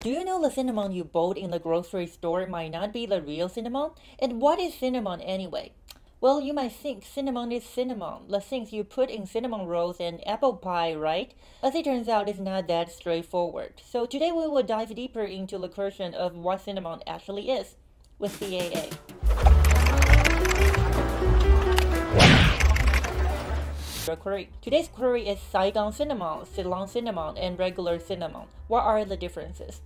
Do you know the cinnamon you bought in the grocery store might not be the real cinnamon? And what is cinnamon anyway? Well, you might think cinnamon is cinnamon, the things you put in cinnamon rolls and apple pie, right? As it turns out, it's not that straightforward. So today we will dive deeper into the question of what cinnamon actually is with PAA. Query. Today's query is Saigon cinnamon, Ceylon cinnamon, and regular cinnamon. What are the differences?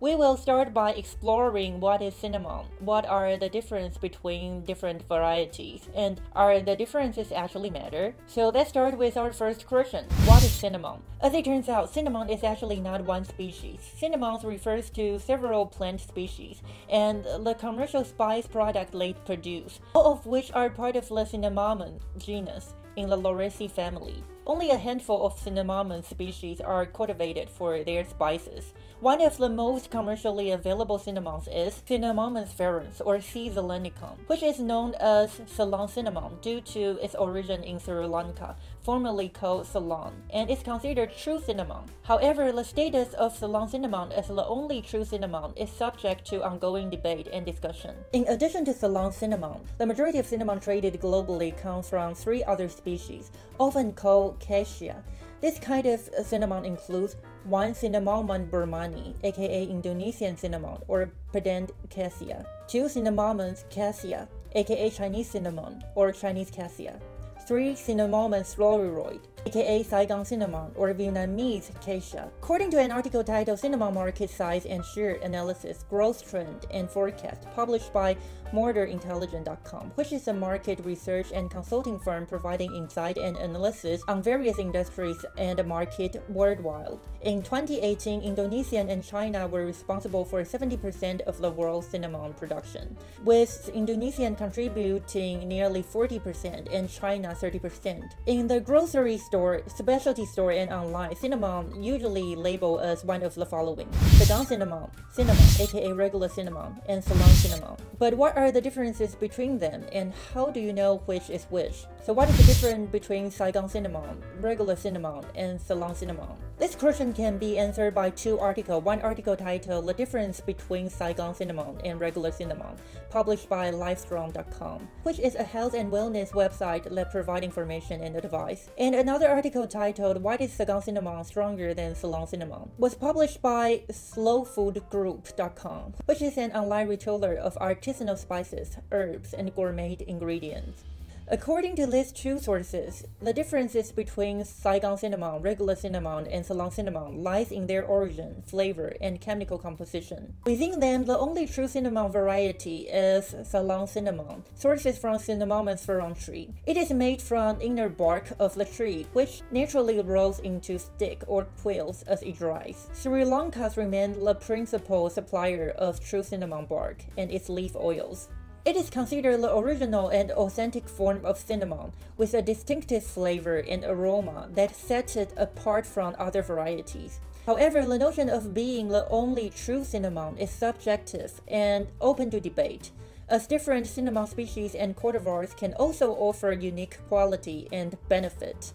We will start by exploring what is cinnamon, what are the differences between different varieties, and are the differences actually matter? So let's start with our first question. What is cinnamon? As it turns out, cinnamon is actually not one species. Cinnamon refers to several plant species, and the commercial spice product they produce, all of which are part of the cinnamon genus in the Lauraceae family. Only a handful of cinnamon species are cultivated for their spices. One of the most commercially available cinnamons is Cinnamomum verum or C. zeylanicum, which is known as Ceylon cinnamon due to its origin in Sri Lanka, formerly called Ceylon, and is considered true cinnamon. However, the status of Ceylon cinnamon as the only true cinnamon is subject to ongoing debate and discussion. In addition to Ceylon cinnamon, the majority of cinnamon traded globally comes from three other species, often called cassia. This kind of cinnamon includes one Cinnamomum burmannii, aka Indonesian cinnamon or Padang cassia, two Cinnamomum cassia, aka Chinese cinnamon or Chinese cassia, three Cinnamomum floriroides, aka Saigon cinnamon or Vietnamese cassia. According to an article titled Cinnamon Market Size and Share Analysis, Growth Trend and Forecast, published by MordorIntelligence.com, which is a market research and consulting firm providing insight and analysis on various industries and the market worldwide. In 2018, Indonesia and China were responsible for 70% of the world's cinnamon production, with Indonesia contributing nearly 40% and China 30%. In the grocery store, specialty store, and online, cinnamon usually labeled as one of the following: Saigon cinnamon, cinnamon, aka regular cinnamon, and Ceylon cinnamon. But what are the differences between them, and how do you know which is which? So what is the difference between Saigon cinnamon, regular cinnamon, and Ceylon cinnamon? This question can be answered by two articles. One article titled The Difference Between Saigon Cinnamon and Regular Cinnamon, published by Livestrong.com, which is a health and wellness website that provides information and advice. And another article titled Why is Saigon Cinnamon Stronger Than Ceylon Cinnamon, was published by slofoodgroup.com, which is an online retailer of artisanal spices, herbs, and gourmet ingredients. According to these two sources, the differences between Saigon cinnamon, regular cinnamon, and Ceylon cinnamon lies in their origin, flavor, and chemical composition. Within them, the only true cinnamon variety is Ceylon cinnamon, sources from Cinnamomum verum tree. It is made from inner bark of the tree, which naturally rolls into stick or quills as it dries. Sri Lanka remains the principal supplier of true cinnamon bark and its leaf oils. It is considered the original and authentic form of cinnamon, with a distinctive flavor and aroma that sets it apart from other varieties. However, the notion of being the only true cinnamon is subjective and open to debate, as different cinnamon species and cultivars can also offer unique quality and benefit.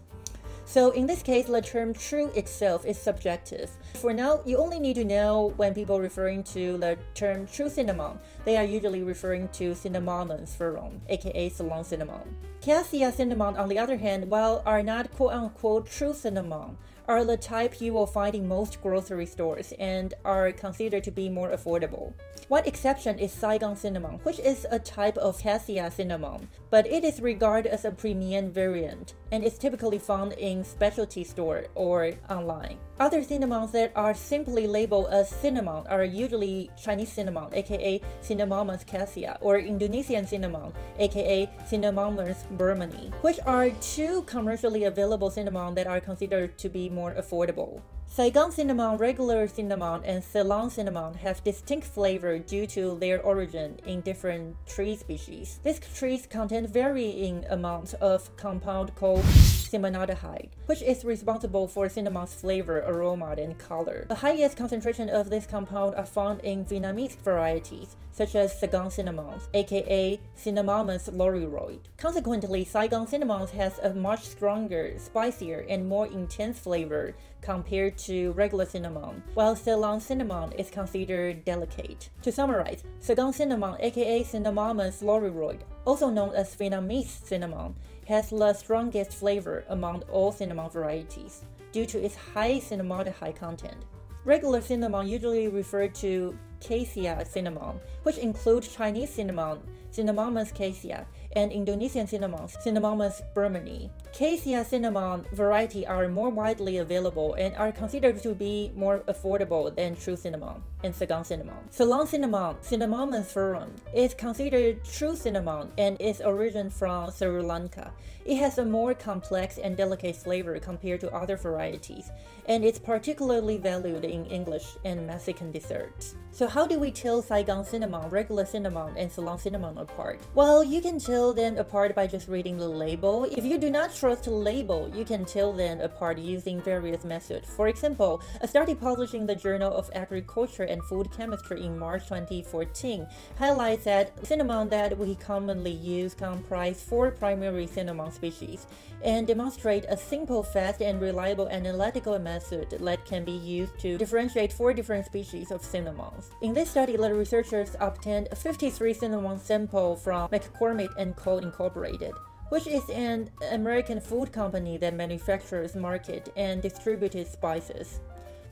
So in this case, the term true itself is subjective. For now, you only need to know when people referring to the term true cinnamon, they are usually referring to Cinnamomum verum, aka Ceylon cinnamon. Cassia cinnamon, on the other hand, while are not quote unquote true cinnamon, are the type you will find in most grocery stores and are considered to be more affordable. One exception is Saigon cinnamon, which is a type of cassia cinnamon, but it is regarded as a premium variant and is typically found in specialty store or online. Other cinnamons that are simply labeled as cinnamon are usually Chinese cinnamon, aka Cinnamomum cassia, or Indonesian cinnamon, aka Cinnamomum burmannii, which are two commercially available cinnamon that are considered to be more affordable. Saigon cinnamon, regular cinnamon, and Ceylon cinnamon have distinct flavor due to their origin in different tree species. These trees contain varying amounts of compound called cinnamaldehyde, which is responsible for cinnamon's flavor, aroma, and color. The highest concentration of this compound are found in Vietnamese varieties, such as Saigon cinnamon, aka Cinnamomum floriroides. Consequently, Saigon cinnamon has a much stronger, spicier, and more intense flavor compared to regular cinnamon, while Ceylon cinnamon is considered delicate. To summarize, Ceylon cinnamon, aka Cinnamomus loriroide, also known as Vietnamese cinnamon, has the strongest flavor among all cinnamon varieties due to its high cinnamaldehyde content. Regular cinnamon usually refer to cassia cinnamon, which includes Chinese cinnamon, Cinnamomus cassia, and Indonesian cinnamons, Cinnamomus burmannii. Cassia cinnamon variety are more widely available and are considered to be more affordable than true cinnamon and Saigon cinnamon. Ceylon cinnamon, Cinnamomus verum, is considered true cinnamon and is origin from Sri Lanka. It has a more complex and delicate flavor compared to other varieties, and it's particularly valued in English and Mexican desserts. So how do we tell Saigon cinnamon, regular cinnamon, and Ceylon cinnamon apart? Well, you can tell them apart by just reading the label. If you do not trust the label, you can tell them apart using various methods. For example, a study published in the Journal of Agriculture and Food Chemistry in March 2014 highlights that cinnamon that we commonly use comprise four primary cinnamon species and demonstrate a simple, fast, and reliable analytical method that can be used to differentiate four different species of cinnamons. In this study, the researchers obtained 53 cinnamon samples from McCormick and Co. Incorporated which is an American food company that manufactures, market, and distributes spices.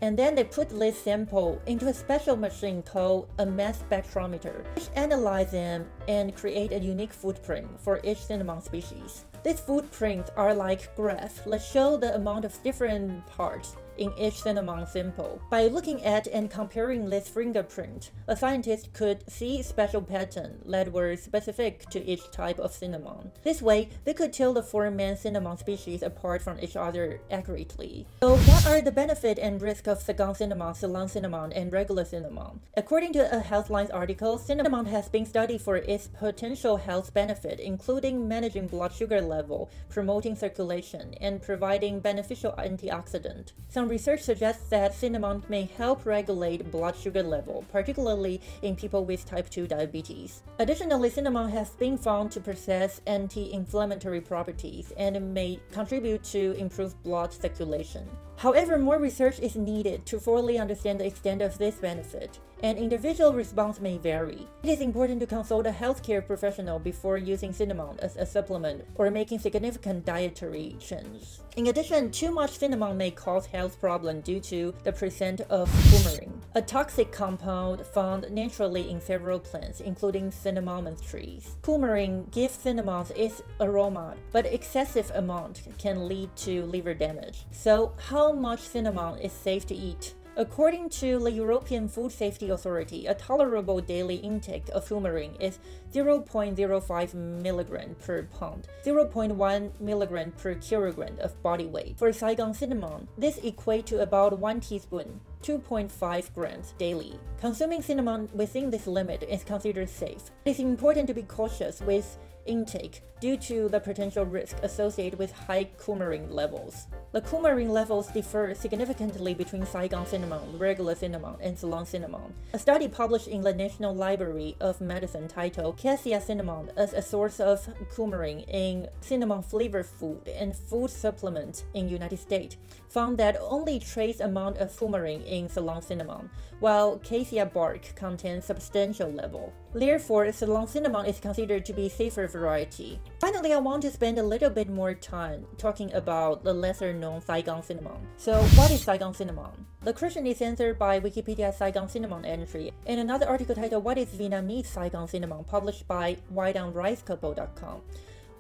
And then they put this sample into a special machine called a mass spectrometer, which analyze them and create a unique footprint for each cinnamon species. These footprints are like graphs that show the amount of different parts in each cinnamon sample. By looking at and comparing this fingerprint, a scientist could see special patterns that were specific to each type of cinnamon. This way, they could tell the four main cinnamon species apart from each other accurately. So what are the benefit and risk of Saigon cinnamon, Ceylon cinnamon, and regular cinnamon? According to a Healthline article, cinnamon has been studied for its potential health benefit, including managing blood sugar level, promoting circulation, and providing beneficial antioxidant. Some research suggests that cinnamon may help regulate blood sugar level, particularly in people with type 2 diabetes. Additionally, cinnamon has been found to possess anti-inflammatory properties and may contribute to improved blood circulation. However, more research is needed to fully understand the extent of this benefit, and individual response may vary. It is important to consult a healthcare professional before using cinnamon as a supplement or making significant dietary changes. In addition, too much cinnamon may cause health problems due to the presence of coumarin, a toxic compound found naturally in several plants, including cinnamon trees. Coumarin gives cinnamon its aroma, but excessive amount can lead to liver damage. So, how how much cinnamon is safe to eat. According to the European Food Safety Authority, a tolerable daily intake of coumarin is 0.05 mg per pound, 0.1 mg per kilogram of body weight. For Saigon cinnamon, this equates to about 1 teaspoon, 2.5 grams daily. Consuming cinnamon within this limit is considered safe. It is important to be cautious with intake due to the potential risk associated with high coumarin levels. The coumarin levels differ significantly between Saigon cinnamon, regular cinnamon, and Ceylon cinnamon. A study published in the National Library of Medicine titled Cassia cinnamon as a source of coumarin in cinnamon flavored food and food supplement in United States found that only trace amount of coumarin in Ceylon cinnamon, while cassia bark contains substantial level. Therefore, Ceylon cinnamon is considered to be safer variety. Finally, I want to spend a little bit more time talking about the lesser known Saigon cinnamon. So, what is Saigon cinnamon? The question is answered by Wikipedia Saigon cinnamon entry and another article titled What is Vietnamese Saigon cinnamon published by whiteonricecouple.com.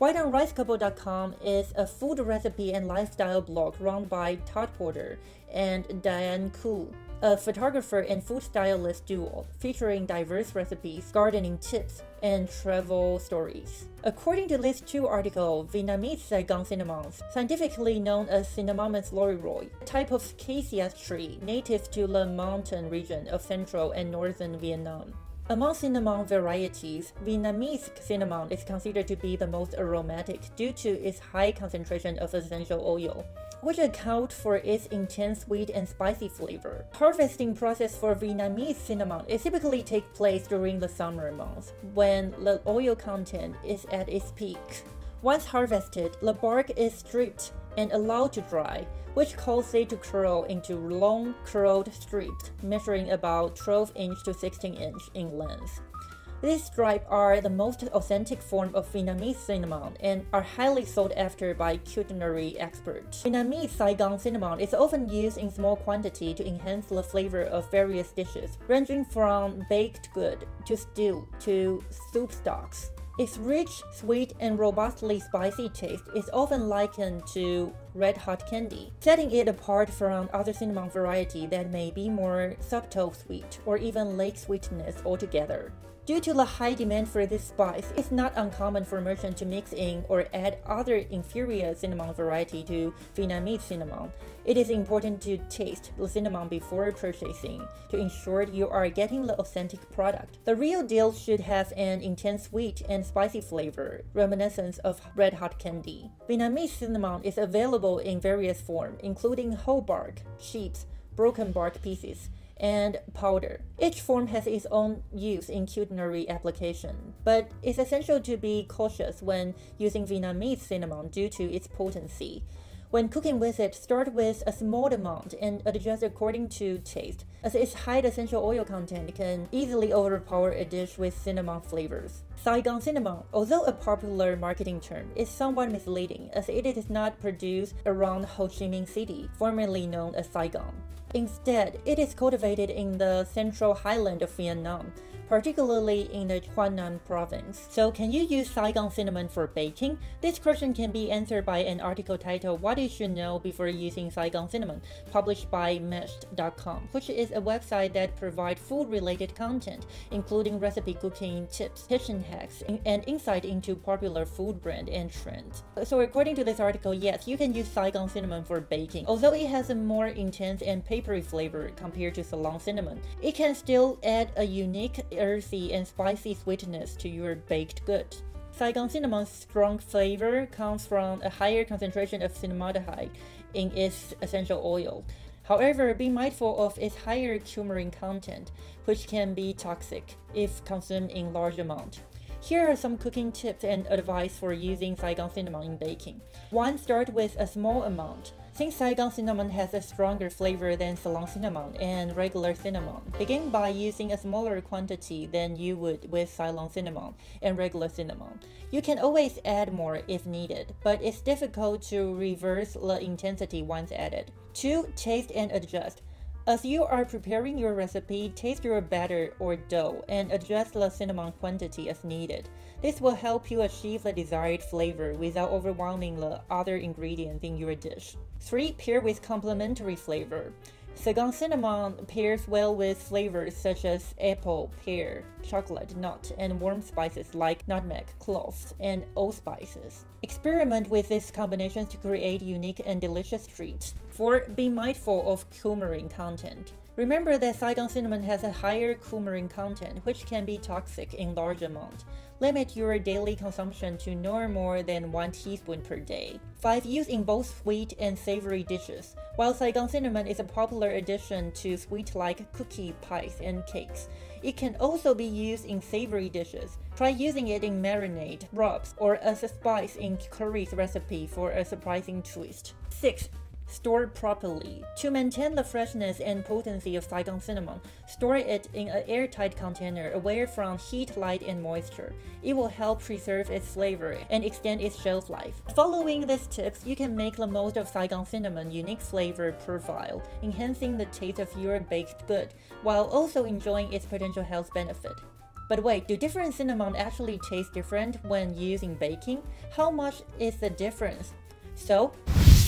Whiteonricecouple.com is a food recipe and lifestyle blog run by Todd Porter and Diane Cu a photographer and food stylist duo featuring diverse recipes, gardening tips, and travel stories. According to these two article, Vietnamese Saigon cinnamons, scientifically known as Cinnamomus loriroide, a type of cassia tree native to the mountain region of central and northern Vietnam. Among cinnamon varieties, Vietnamese cinnamon is considered to be the most aromatic due to its high concentration of essential oil which account for its intense sweet and spicy flavor. Harvesting process for Vietnamese cinnamon is typically take place during the summer months, when the oil content is at its peak. Once harvested, the bark is stripped and allowed to dry, which causes it to curl into long curled strips measuring about 12 inch to 16 inch in length. These stripes are the most authentic form of Vietnamese cinnamon and are highly sought after by culinary experts. Vietnamese Saigon cinnamon is often used in small quantity to enhance the flavor of various dishes, ranging from baked good to stew to soup stocks. Its rich, sweet, and robustly spicy taste is often likened to red hot candy, setting it apart from other cinnamon variety that may be more subtle sweet or even lack sweetness altogether. Due to the high demand for this spice, it's not uncommon for merchants to mix in or add other inferior cinnamon variety to Vietnamese cinnamon. It is important to taste the cinnamon before purchasing to ensure you are getting the authentic product. The real deal should have an intense sweet and spicy flavor, reminiscent of red hot candy. Vietnamese cinnamon is available in various forms, including whole bark, sheets, broken bark pieces, and powder. Each form has its own use in culinary application, but it's essential to be cautious when using Vietnamese cinnamon due to its potency. When cooking with it, start with a small amount and adjust according to taste, as its high essential oil content can easily overpower a dish with cinnamon flavors. Saigon cinnamon, although a popular marketing term, is somewhat misleading as it is not produced around Ho Chi Minh City, formerly known as Saigon. Instead, it is cultivated in the central highland of Vietnam, particularly in the Quang Nam province. So can you use Saigon cinnamon for baking? This question can be answered by an article titled What You Should Know Before Using Saigon Cinnamon, published by Mashed.com, which is a website that provides food-related content, including recipe cooking tips, kitchen hacks, and insight into popular food brand and trends. So according to this article, yes, you can use Saigon cinnamon for baking. Although it has a more intense and papery flavor compared to Ceylon cinnamon, it can still add a unique earthy and spicy sweetness to your baked goods. Saigon cinnamon's strong flavor comes from a higher concentration of cinnamaldehyde in its essential oil. However, be mindful of its higher coumarin content, which can be toxic if consumed in large amount. Here are some cooking tips and advice for using Saigon cinnamon in baking. 1. Start with a small amount. Since Saigon cinnamon has a stronger flavor than Ceylon cinnamon and regular cinnamon, begin by using a smaller quantity than you would with Ceylon cinnamon and regular cinnamon. You can always add more if needed, but it's difficult to reverse the intensity once added. 2. Taste and adjust. As you are preparing your recipe, taste your batter or dough and adjust the cinnamon quantity as needed. This will help you achieve the desired flavor without overwhelming the other ingredients in your dish. 3. Pair with complementary flavor. Saigon cinnamon pairs well with flavors such as apple, pear, chocolate, nut, and warm spices like nutmeg, cloves, and allspices. Experiment with these combinations to create unique and delicious treats. 4. Be mindful of coumarin content. Remember that Saigon cinnamon has a higher coumarin content, which can be toxic in large amount. Limit your daily consumption to no more than 1 teaspoon per day. 5. Use in both sweet and savory dishes. While Saigon cinnamon is a popular addition to sweet-like cookie pies and cakes, it can also be used in savory dishes. Try using it in marinade, rubs, or as a spice in curry's recipe for a surprising twist. 6 stored properly. To maintain the freshness and potency of Saigon cinnamon, store it in an airtight container away from heat, light, and moisture. It will help preserve its flavor and extend its shelf life. Following these tips, you can make the most of Saigon cinnamon unique flavor profile, enhancing the taste of your baked good, while also enjoying its potential health benefit. But wait, do different cinnamon actually taste different when used in baking? How much is the difference? So,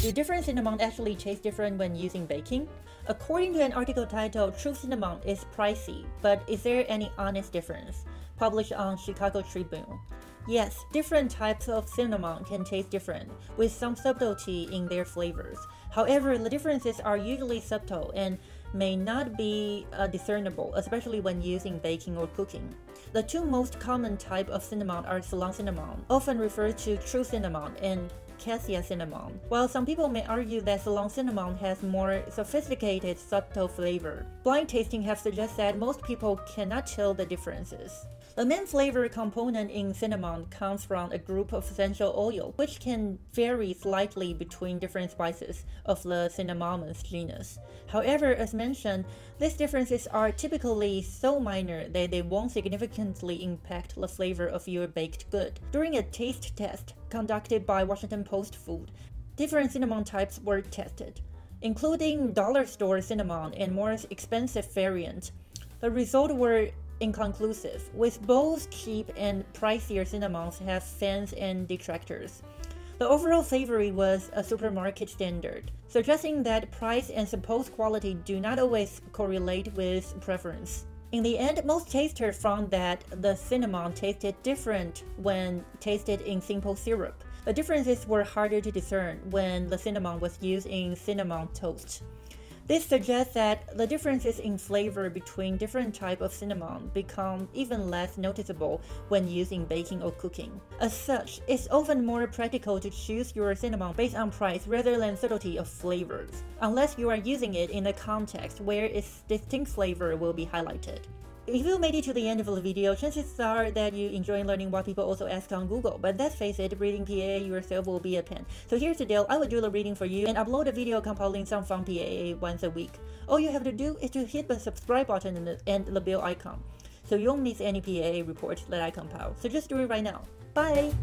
do different cinnamon actually taste different when using baking? According to an article titled True Cinnamon is Pricey, but is there any honest difference? Published on Chicago Tribune. Yes, different types of cinnamon can taste different, with some subtlety in their flavors. However, the differences are usually subtle and may not be uh, discernible, especially when using baking or cooking. The two most common type of cinnamon are Ceylon cinnamon, often referred to true cinnamon, and cassia cinnamon. While some people may argue that Ceylon cinnamon has more sophisticated, subtle flavor, blind tasting have suggested that most people cannot tell the differences. The main flavor component in cinnamon comes from a group of essential oil, which can vary slightly between different spices of the Cinnamomus genus. However, as mentioned, these differences are typically so minor that they won't significantly impact the flavor of your baked good. During a taste test conducted by Washington Post Food, different cinnamon types were tested, including dollar store cinnamon and more expensive variants. The results were inconclusive, with both cheap and pricier cinnamons have fans and detractors. The overall savory was a supermarket standard, suggesting that price and supposed quality do not always correlate with preference. In the end, most tasters found that the cinnamon tasted different when tasted in simple syrup. The differences were harder to discern when the cinnamon was used in cinnamon toast. This suggests that the differences in flavor between different types of cinnamon become even less noticeable when used in baking or cooking. As such, it's often more practical to choose your cinnamon based on price rather than subtlety of flavors, unless you are using it in a context where its distinct flavor will be highlighted. If you made it to the end of the video, chances are that you enjoy learning what people also ask on Google, but let's face it, reading PAA yourself will be a pain. So here's the deal, I will do the reading for you and upload a video compiling some fun PAA once a week. All you have to do is to hit the subscribe button and the, and the bell icon, so you won't miss any PAA reports that I compile. So just do it right now. Bye!